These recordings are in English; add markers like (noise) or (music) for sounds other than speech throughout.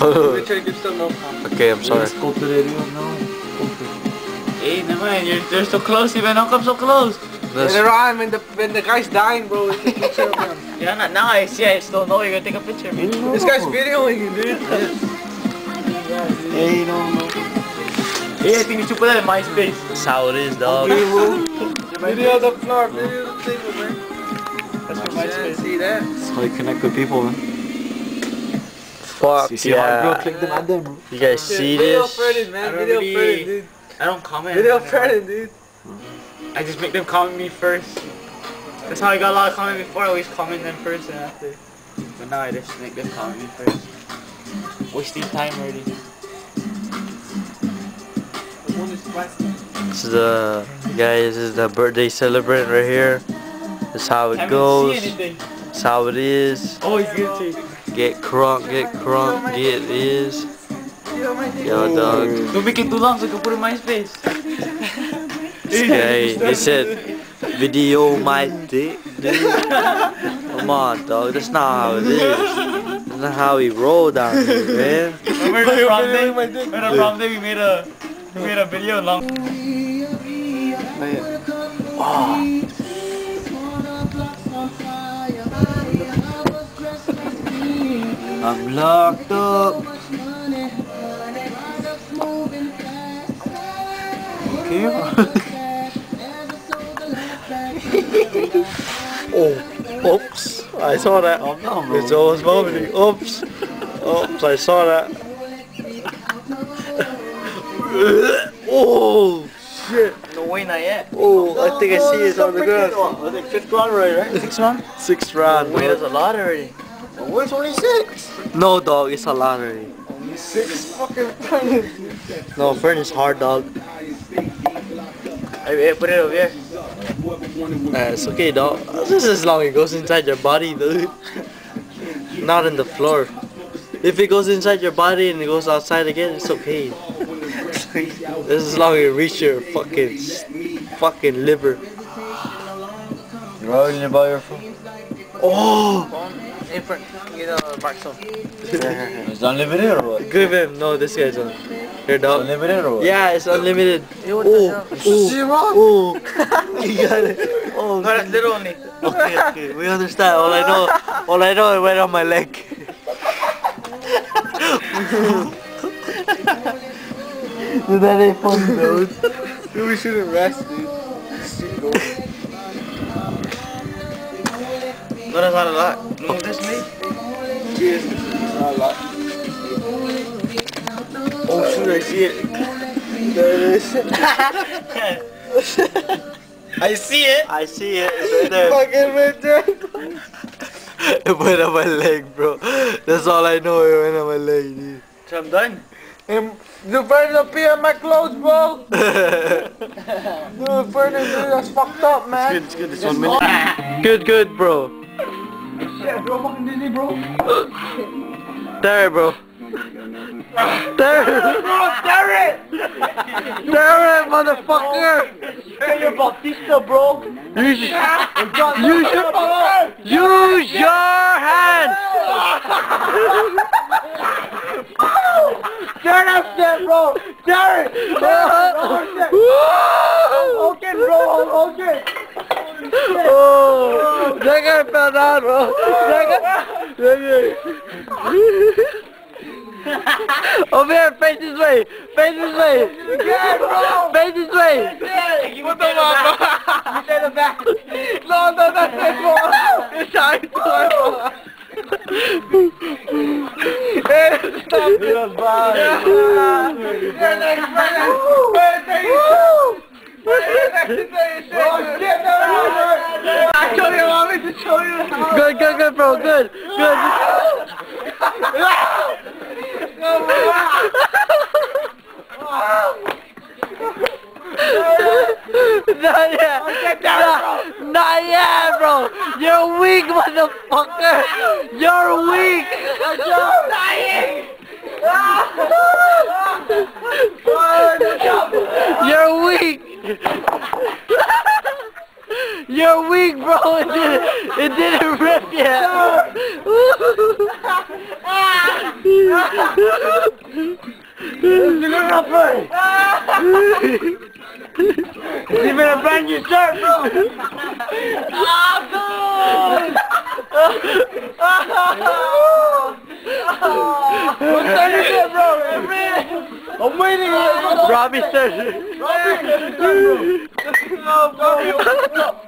Richard Gibson, no. okay, I'm sorry. Let's go to the area now. Hey, naman, you're, you're so close, even don't come so close. Let's- Later on, when the when the guy's dying, bro, we take a picture of him. (laughs) Yeah, not now I see, I still know you're gonna take a picture. man. (laughs) This guy's videoing you, dude. Hey, no, no. Hey, I think you should put that in MySpace. That's how it is, dog. (laughs) Video the floor, video the table, man. That's for Yeah, MySpace. see that? That's how you connect with people, man. Fuck You see hard, bro? yeah. Click them at them, bro. You guys see video this? Ferdinand, I man. don't Video really- Ferdinand, dude. I don't comment. Video Ferdinand, dude. I just make them comment me first. That's how I got a lot of comment before. I always comment them first and after. But now I just make them comment me first. Wasting time already. This is the guys. This is the birthday celebrant right here. That's how it Haven't goes. That's how it is. Oh, he's guilty. Get crunk, get crunk, get is. Yo, dog. Mm. Don't make it too long so I can put it in MySpace. (laughs) This guy, they said, video my dick, dude. Come on, dog. That's not how it is. That's not how we roll down here, man. Remember the prom day? Remember the prom day we made a we made a video long. Ah. I'm locked up. (laughs) Oh, oops. I saw that. Oh, no. It's almost vomiting. Oops. Oops, I saw that. (laughs) oh, shit. No way, not yet. Oh, I think I see it on the ground. I think fifth round already, right? Sixth round? Sixth round. Wait, there's a lot already. Only six. No, dog. It's a lottery. Only Six fucking No, Fern is hard, dog. Hey, put it over here. Uh, it's okay, dog. Just as long as it goes inside your body, dude. Not in the floor. If it goes inside your body and it goes outside again, it's okay. This is as long as it reach your fucking, fucking liver. You're rolling about your from? Oh! In front. Get a mark some. It's unlimited or what? Give him. No, this guy's on. Here, dog. Unlimited or what? Yeah, it's unlimited. Oh, the oh, oh. (laughs) You got it. Oh, No, that's little only. okay, okay. We understand. All I know, all I know, it went on my leg. (laughs) Dude, that ain't fun, dude. Dude, (laughs) we shouldn't rest, dude. No, that's not a lot. Look at this, mate. Oh, shoot, I see it. There it is. I see it. I see it. It's right there. Fucking right there. It went on my leg, bro. That's all I know. It went on my leg, dude. So I'm done. And the Ferdinand pee on my clothes, bro. (laughs) Dude, Ferdinand, dude, that's fucked up, man. It's good, it's one minute. good, good, bro. Shit, bro, fucking Disney, bro. There, bro. There. Bro, it! There, it, motherfucker. Hey, you're Bautista, bro. You should. You should. Use your hands. Stare that shit, bro. It. Stare it. Okay, bro, okay. Oh, that guy fell down, bro. That guy. That guy. Over here, face this way. Face this way. Face this way. Put bro. You the back. No, no, that's it, bro. It's bro. Hey, stop. You're bad. Yeah, next. Birthday. Woo! Oh. I told you, I wanted to show you how. Good, good, good, bro. Good, good. Not yet. Not, not yet, bro. You're weak, motherfucker. You're weak. I'm dying. You're weak. You're weak, bro. It didn't, it didn't rip yet. Even a brand new shirt, bro. I'm waiting here. Robby said. (laughs) (laughs)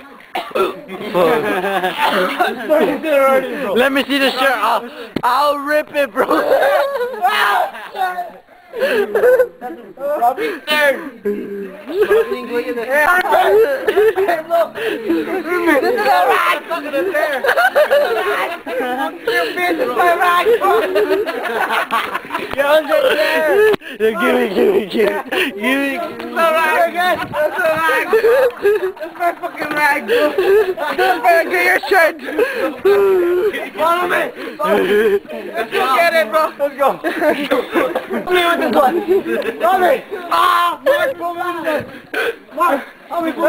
Let me see the shirt. I'll, I'll rip it, bro. Yeah, give me, give me, give me, give me. That's my fucking rag, bro. Better get your shirt. Follow me. Follow. Let's go get it, bro. Let's go. Me with this one. Help me. Ah, Mark, pull me with this. Mark, help me pull me.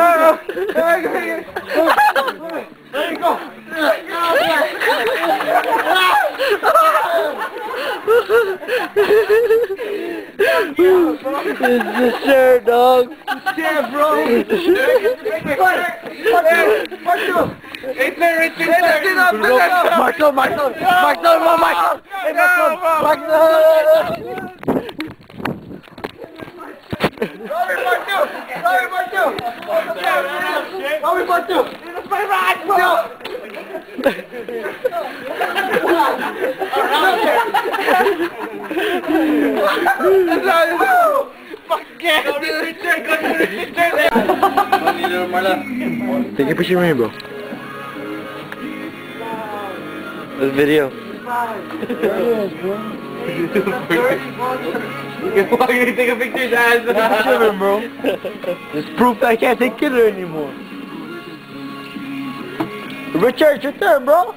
There you go. There you go. It's the shirt, dog. Yeah, bro. Hey, Marcel, Marcel, Marcel, Marcel, Marcel. Hey, Marcel, Marcel. Take a picture of me, bro. This video. Take a picture, guys. Picture of him, bro. It's proof that I can't tequila anymore. Richard, you're there, bro.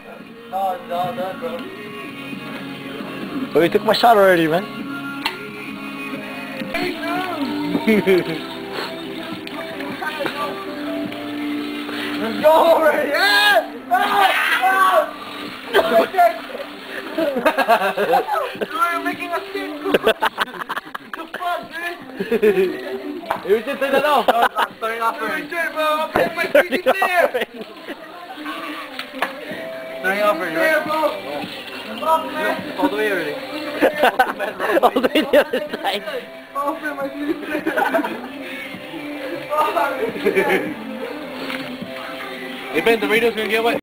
No, no, no, bro. Oh, you took my shot already, man. Let's go already. Yeah! Ah! Ah! You're making a scene. the fuck, dude? You just said that off. I'm starting off bro. I'm putting my feet in there. Starting off There, right? bro. Off, man. All the way already. All the way the other side. Man. My there. (laughs) (laughs) Hey Ben, the radio's gonna get wet.